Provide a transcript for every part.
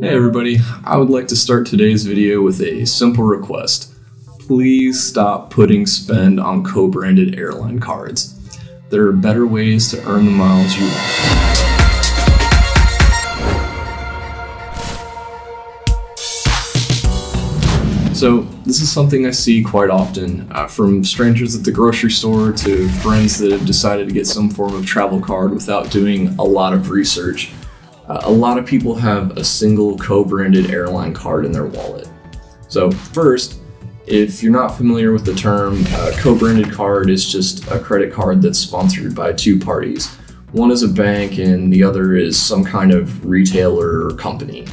Hey everybody, I would like to start today's video with a simple request. Please stop putting spend on co-branded airline cards. There are better ways to earn the miles you want. So, this is something I see quite often, uh, from strangers at the grocery store to friends that have decided to get some form of travel card without doing a lot of research. Uh, a lot of people have a single co branded airline card in their wallet. So, first, if you're not familiar with the term, uh, co branded card is just a credit card that's sponsored by two parties. One is a bank, and the other is some kind of retailer or company.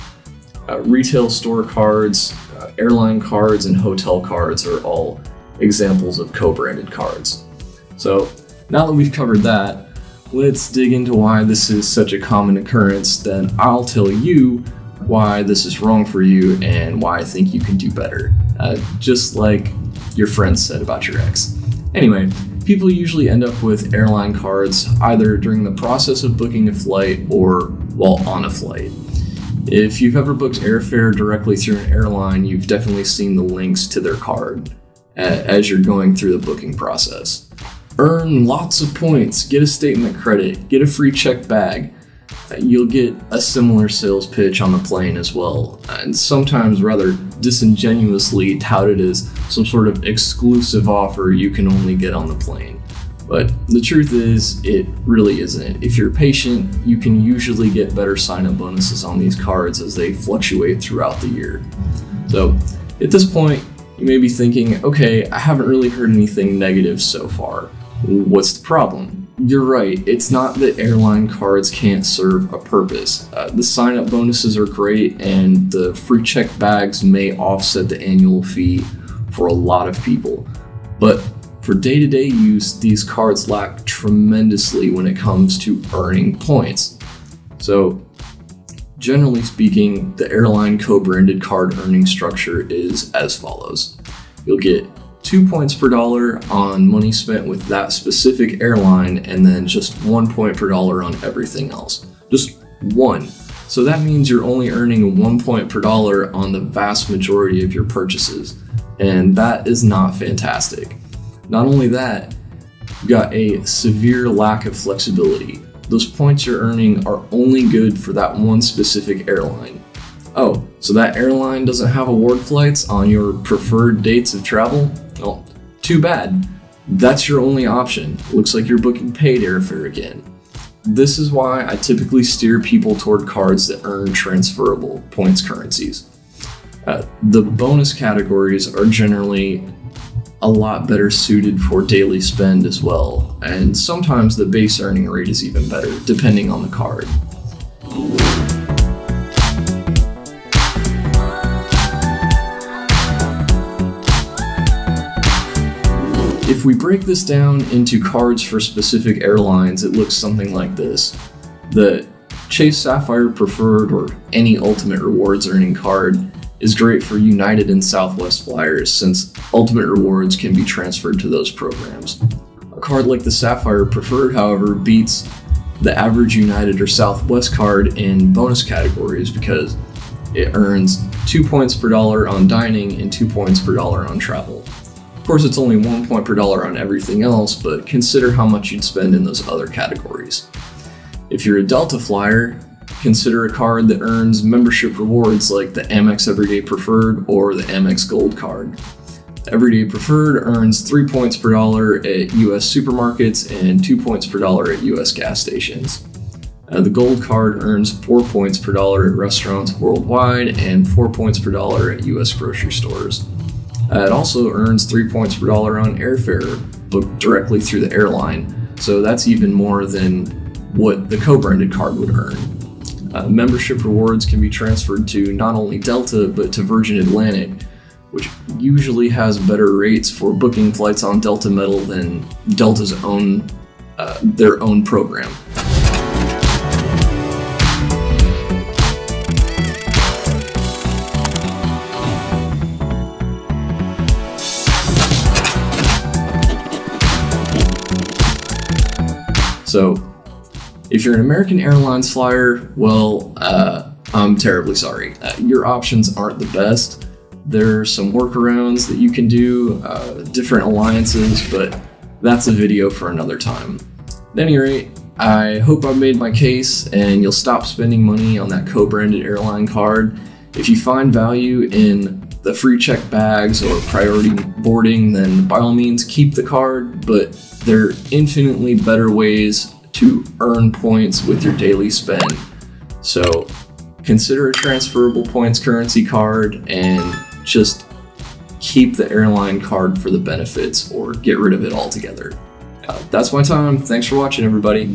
Uh, retail store cards, uh, airline cards, and hotel cards are all examples of co branded cards. So, now that we've covered that, let's dig into why this is such a common occurrence. Then I'll tell you why this is wrong for you and why I think you can do better. Uh, just like your friend said about your ex. Anyway, people usually end up with airline cards either during the process of booking a flight or while on a flight. If you've ever booked airfare directly through an airline, you've definitely seen the links to their card as you're going through the booking process. Earn lots of points, get a statement credit, get a free check bag. Uh, you'll get a similar sales pitch on the plane as well, uh, and sometimes rather disingenuously touted as some sort of exclusive offer you can only get on the plane. But the truth is, it really isn't. If you're patient, you can usually get better sign up bonuses on these cards as they fluctuate throughout the year. So, at this point, you may be thinking, okay, I haven't really heard anything negative so far. What's the problem? You're right, it's not that airline cards can't serve a purpose. Uh, the sign up bonuses are great, and the free check bags may offset the annual fee for a lot of people. But for day to day use, these cards lack tremendously when it comes to earning points. So, generally speaking, the airline co branded card earning structure is as follows you'll get two points per dollar on money spent with that specific airline, and then just one point per dollar on everything else. Just one. So that means you're only earning one point per dollar on the vast majority of your purchases, and that is not fantastic. Not only that, you've got a severe lack of flexibility. Those points you're earning are only good for that one specific airline. Oh, so that airline doesn't have award flights on your preferred dates of travel? Well, too bad. That's your only option. Looks like you're booking paid airfare again. This is why I typically steer people toward cards that earn transferable points currencies. Uh, the bonus categories are generally a lot better suited for daily spend as well, and sometimes the base earning rate is even better, depending on the card. If we break this down into cards for specific airlines, it looks something like this. The Chase Sapphire Preferred or any Ultimate Rewards earning card is great for United and Southwest flyers since ultimate rewards can be transferred to those programs. A card like the Sapphire Preferred, however, beats the average United or Southwest card in bonus categories because it earns 2 points per dollar on dining and 2 points per dollar on travel. Of course, it's only 1 point per dollar on everything else, but consider how much you'd spend in those other categories. If you're a Delta flyer, consider a card that earns membership rewards like the Amex Everyday Preferred or the Amex Gold card. The Everyday Preferred earns 3 points per dollar at US supermarkets and 2 points per dollar at US gas stations. Uh, the Gold card earns 4 points per dollar at restaurants worldwide and 4 points per dollar at US grocery stores. Uh, it also earns 3 points per dollar on airfare booked directly through the airline, so that's even more than what the co branded card would earn. Uh, membership rewards can be transferred to not only Delta but to Virgin Atlantic, which usually has better rates for booking flights on Delta Metal than Delta's own uh, their own program. So if you're an American Airlines flyer, well, uh, I'm terribly sorry. Uh, your options aren't the best. There's some workarounds that you can do, uh, different alliances, but that's a video for another time. At any rate, I hope I've made my case and you'll stop spending money on that co-branded airline card. If you find value in the free check bags or priority boarding, then by all means keep the card, but there are infinitely better ways to earn points with your daily spend. So consider a transferable points currency card and just keep the airline card for the benefits or get rid of it altogether. Uh, that's my time. Thanks for watching, everybody.